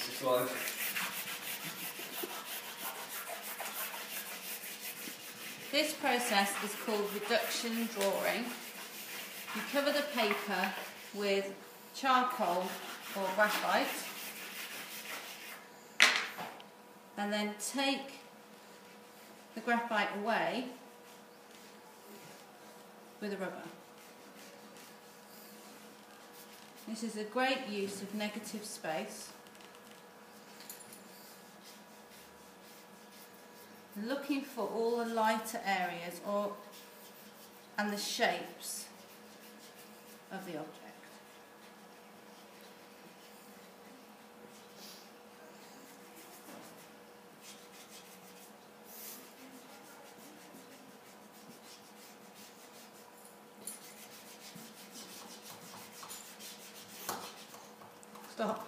Mr. Sloan. This process is called reduction drawing. You cover the paper with charcoal or graphite and then take the graphite away with a rubber. This is a great use of negative space. Looking for all the lighter areas or and the shapes of the object. Stop.